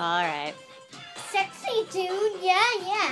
All right. Sexy dude, yeah, yeah.